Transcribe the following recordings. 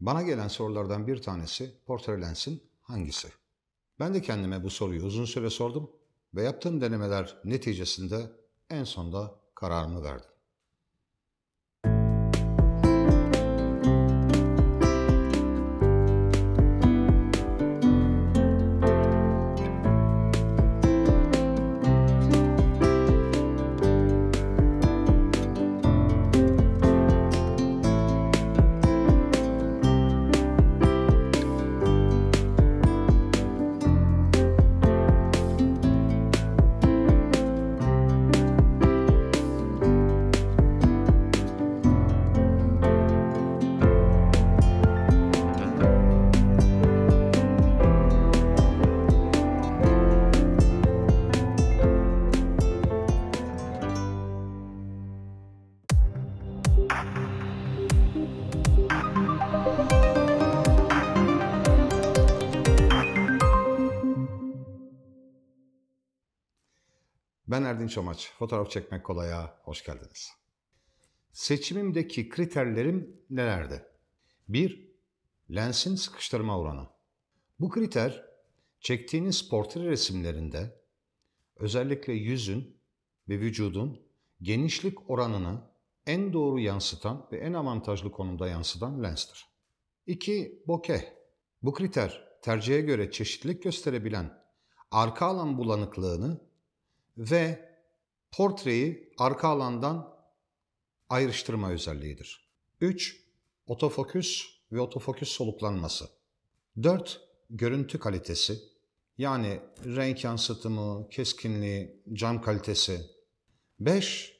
Bana gelen sorulardan bir tanesi portre lensin hangisi? Ben de kendime bu soruyu uzun süre sordum ve yaptığım denemeler neticesinde en sonda kararımı verdim. Ben Erdinç Çomaç, fotoğraf çekmek kolaya hoş geldiniz. Seçimimdeki kriterlerim nelerdi? 1. Lensin sıkıştırma oranı. Bu kriter çektiğiniz portre resimlerinde özellikle yüzün ve vücudun genişlik oranını en doğru yansıtan ve en avantajlı konumda yansıtan lenstir. 2. Bokeh. Bu kriter tercihe göre çeşitlilik gösterebilen arka alan bulanıklığını ve portreyi arka alandan ayrıştırma özelliğidir. 3. Otofokus ve otofokus soluklanması. 4. Görüntü kalitesi yani renk yansıtımı, keskinliği, cam kalitesi. 5.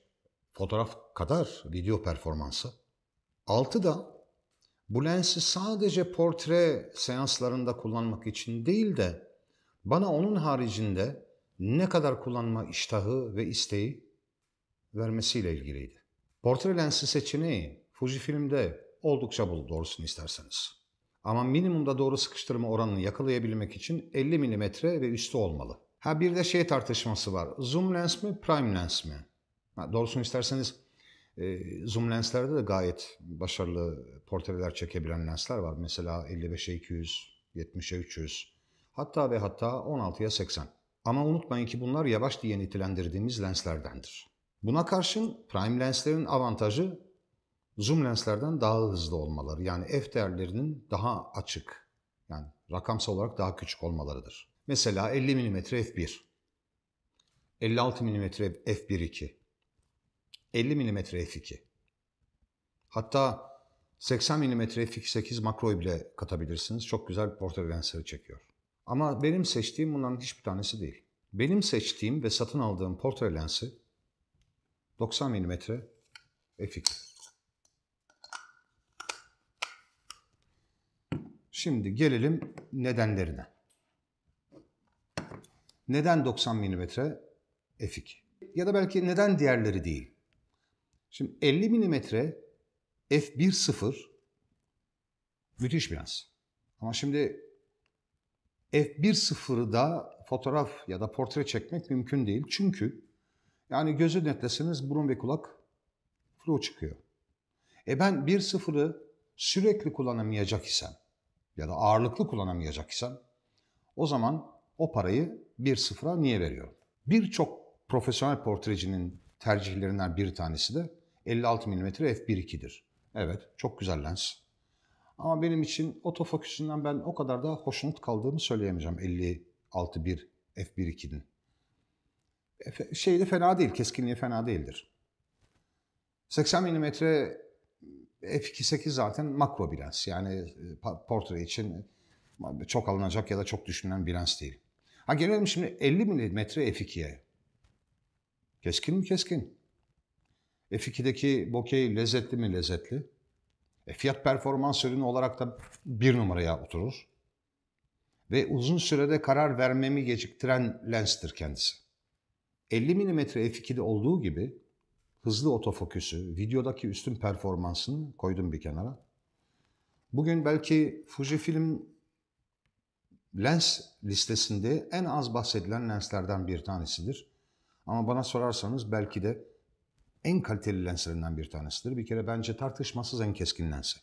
Fotoğraf kadar video performansı. 6 da bu lensi sadece portre seanslarında kullanmak için değil de bana onun haricinde ne kadar kullanma iştahı ve isteği vermesiyle ilgiliydi. Portre lensi seçeneği Fujifilm'de oldukça bol doğrusunu isterseniz. Ama minimumda doğru sıkıştırma oranını yakalayabilmek için 50 mm ve üstü olmalı. Ha bir de şey tartışması var. Zoom lens mi, prime lens mi? Ha, doğrusunu isterseniz e, zoom lenslerde de gayet başarılı portreler çekebilen lensler var. Mesela 55'e 200, 70'e 300, hatta ve hatta 16'ya 80. Ama unutmayın ki bunlar yavaş diye nitelendirdiğimiz lenslerdendir. Buna karşın prime lenslerin avantajı zoom lenslerden daha hızlı olmaları. Yani f değerlerinin daha açık, yani rakamsal olarak daha küçük olmalarıdır. Mesela 50 mm f1, 56 mm f1.2, 50 mm f2. Hatta 80 mm f2.8 makroyu bile katabilirsiniz. Çok güzel portre lensleri çekiyor. Ama benim seçtiğim bunların hiçbir tanesi değil. Benim seçtiğim ve satın aldığım portre lensi 90 mm f2. Şimdi gelelim nedenlerine. Neden 90 mm f2? Ya da belki neden diğerleri değil? Şimdi 50 mm f1.0 müthiş bir lens. Ama şimdi F1.0'da fotoğraf ya da portre çekmek mümkün değil. Çünkü yani gözü netleseniz burun ve kulak flu çıkıyor. E ben 1.0'ı sürekli kullanamayacak isem ya da ağırlıklı kullanamayacak isem o zaman o parayı 1.0'a niye veriyorum? Birçok profesyonel portrecinin tercihlerinden bir tanesi de 56 mm f1.2'dir. Evet, çok güzel lens. Ama benim için otofokusundan ben o kadar da hoşnut kaldığımı söyleyemeyeceğim 56.1 f1.2'nin. Şey de fena değil, keskinliği fena değildir. 80 mm f2.8 zaten makro bir lens. Yani e, portre için çok alınacak ya da çok düşünülen bir lens değil. Ha gelelim şimdi 50 mm f2'ye. Keskin mi keskin? F2'deki bokeh lezzetli mi lezzetli? E, fiyat performans ürünü olarak da bir numaraya oturur. Ve uzun sürede karar vermemi geciktiren lenstir kendisi. 50 mm f2'de olduğu gibi hızlı otofokusu, videodaki üstün performansını koydum bir kenara. Bugün belki Fujifilm lens listesinde en az bahsedilen lenslerden bir tanesidir. Ama bana sorarsanız belki de en kaliteli lenslerinden bir tanesidir. Bir kere bence tartışmasız en keskin lensi.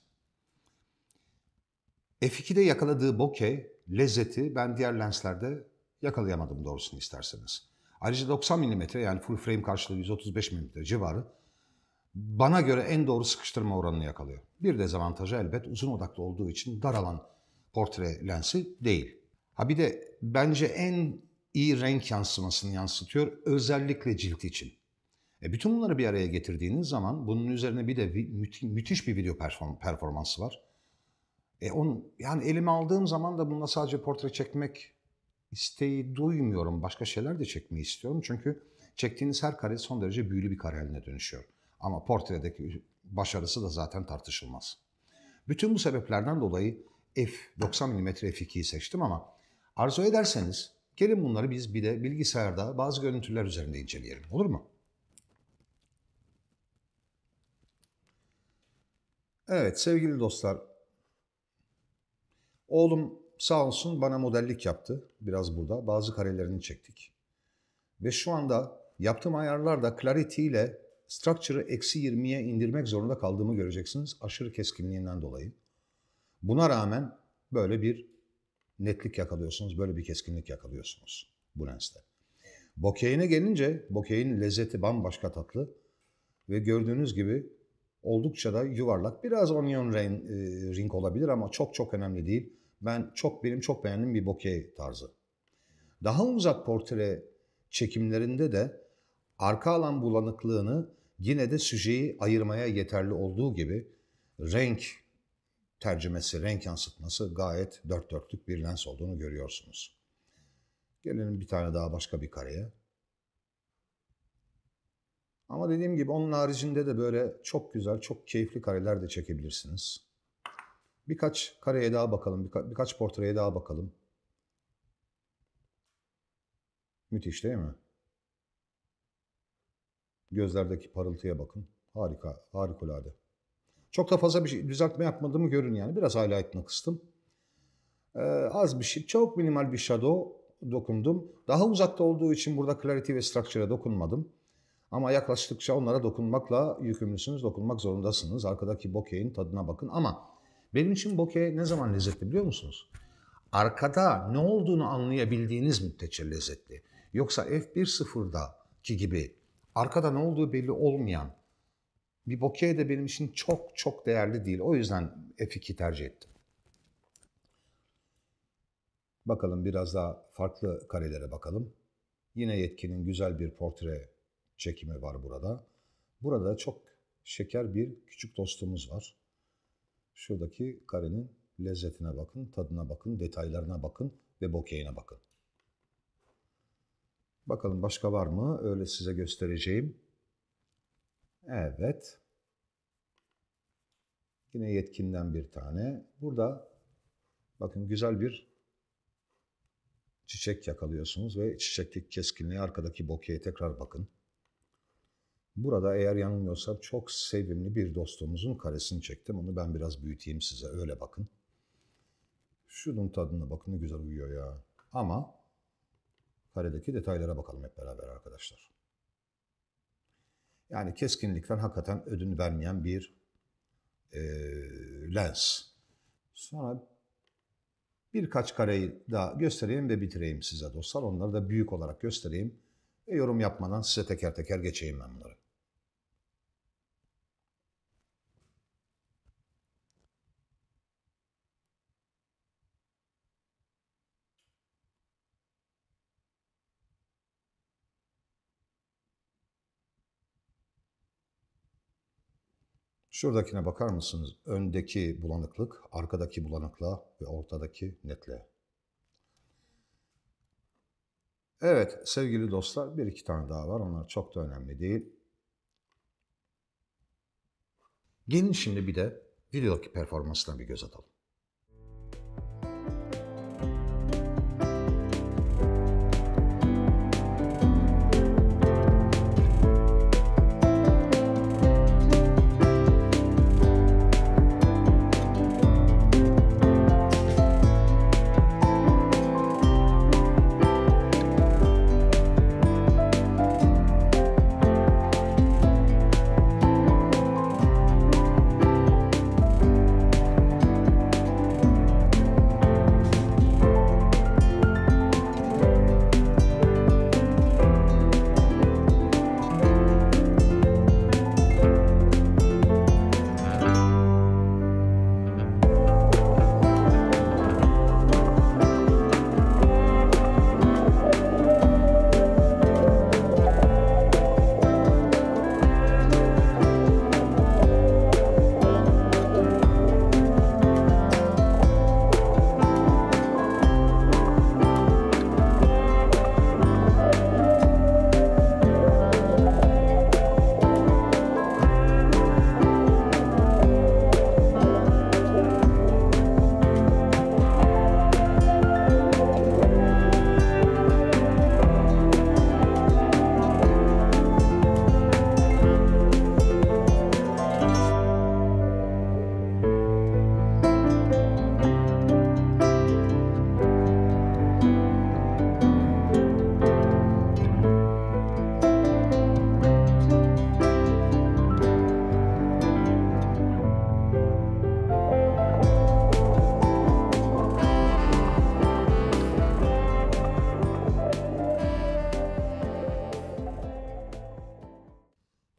F2'de yakaladığı bokeh, lezzeti ben diğer lenslerde yakalayamadım doğrusunu isterseniz. Ayrıca 90 mm yani full frame karşılığı 135 mm civarı bana göre en doğru sıkıştırma oranını yakalıyor. Bir dezavantajı elbet uzun odaklı olduğu için dar alan portre lensi değil. Ha bir de bence en iyi renk yansımasını yansıtıyor özellikle cilt için. E bütün bunları bir araya getirdiğiniz zaman bunun üzerine bir de müthi, müthiş bir video performansı var. E on, yani elime aldığım zaman da bununla sadece portre çekmek isteği duymuyorum. Başka şeyler de çekmeyi istiyorum. Çünkü çektiğiniz her kare son derece büyülü bir kare haline dönüşüyor. Ama portredeki başarısı da zaten tartışılmaz. Bütün bu sebeplerden dolayı f 90 mm f2'yi seçtim ama arzu ederseniz gelin bunları biz bir de bilgisayarda bazı görüntüler üzerinde inceleyelim. Olur mu? Evet sevgili dostlar. Oğlum sağ olsun bana modellik yaptı. Biraz burada. Bazı karelerini çektik. Ve şu anda yaptığım ayarlarda Clarity ile Structure'ı eksi 20'ye indirmek zorunda kaldığımı göreceksiniz. Aşırı keskinliğinden dolayı. Buna rağmen böyle bir netlik yakalıyorsunuz. Böyle bir keskinlik yakalıyorsunuz bu lenste. Bokeh'ine gelince bokeh'in lezzeti bambaşka tatlı. Ve gördüğünüz gibi oldukça da yuvarlak. Biraz onion rain, e, ring olabilir ama çok çok önemli değil. Ben çok benim çok beğendiğim bir bokeh tarzı. Daha uzak portre çekimlerinde de arka alan bulanıklığını yine de süjeyi ayırmaya yeterli olduğu gibi renk tercümesi, renk yansıtması gayet dört dörtlük bir lens olduğunu görüyorsunuz. Gelelim bir tane daha başka bir kareye. Ama dediğim gibi onun haricinde de böyle çok güzel, çok keyifli kareler de çekebilirsiniz. Birkaç kareye daha bakalım, birka birkaç portreye daha bakalım. Müthiş değil mi? Gözlerdeki parıltıya bakın. Harika, harikulade. Çok da fazla bir şey, düzeltme yapmadığımı görün yani. Biraz highlight'ını kıstım. Ee, az bir şey, çok minimal bir shadow dokundum. Daha uzakta olduğu için burada clarity ve structure'a dokunmadım. Ama yaklaştıkça onlara dokunmakla yükümlüsünüz, dokunmak zorundasınız. Arkadaki bokeh'in tadına bakın. Ama benim için bokeh ne zaman lezzetli biliyor musunuz? Arkada ne olduğunu anlayabildiğiniz müddetçe lezzetli. Yoksa F1.0'daki gibi arkada ne olduğu belli olmayan bir bokeh de benim için çok çok değerli değil. O yüzden F2 tercih ettim. Bakalım biraz daha farklı karelere bakalım. Yine yetkinin güzel bir portre çekimi var burada. Burada çok şeker bir küçük dostumuz var. Şuradaki karenin lezzetine bakın, tadına bakın, detaylarına bakın ve bokehine bakın. Bakalım başka var mı? Öyle size göstereceğim. Evet. Yine yetkinden bir tane. Burada bakın güzel bir çiçek yakalıyorsunuz ve çiçekteki keskinliği arkadaki bokeye tekrar bakın. Burada eğer yanılmıyorsam çok sevimli bir dostumuzun karesini çektim. Onu ben biraz büyüteyim size öyle bakın. Şunun tadına bakın ne güzel uyuyor ya. Ama karedeki detaylara bakalım hep beraber arkadaşlar. Yani keskinlikten hakikaten ödün vermeyen bir e, lens. Sonra birkaç kareyi daha göstereyim ve bitireyim size dostlar. Onları da büyük olarak göstereyim. Ve yorum yapmadan size teker teker geçeyim ben bunları. Şuradakine bakar mısınız? Öndeki bulanıklık, arkadaki bulanıklığa ve ortadaki netliğe. Evet sevgili dostlar bir iki tane daha var. Onlar çok da önemli değil. Gelin şimdi bir de videodaki performansına bir göz atalım.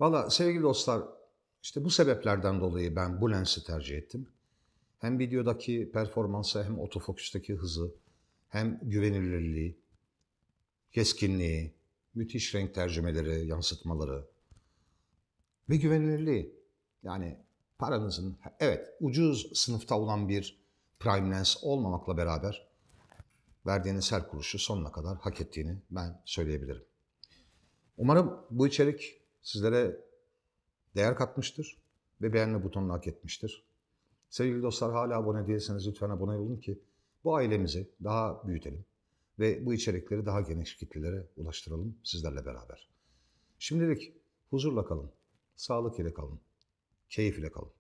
Valla sevgili dostlar, işte bu sebeplerden dolayı ben bu lensi tercih ettim. Hem videodaki performansı hem otofokustaki hızı hem güvenilirliği, keskinliği, müthiş renk tercümeleri, yansıtmaları ve güvenilirliği. Yani paranızın evet ucuz sınıfta olan bir prime lens olmamakla beraber verdiğiniz her kuruşu sonuna kadar hak ettiğini ben söyleyebilirim. Umarım bu içerik sizlere değer katmıştır ve beğenme butonunu hak etmiştir. Sevgili dostlar hala abone değilseniz lütfen abone olun ki bu ailemizi daha büyütelim ve bu içerikleri daha geniş kitlelere ulaştıralım sizlerle beraber. Şimdilik huzurla kalın, sağlık ile kalın, keyif ile kalın.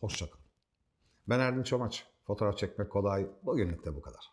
Hoşça kalın. Ben Erdinç Çomaç. Fotoğraf çekmek kolay. Bugünlük de bu kadar.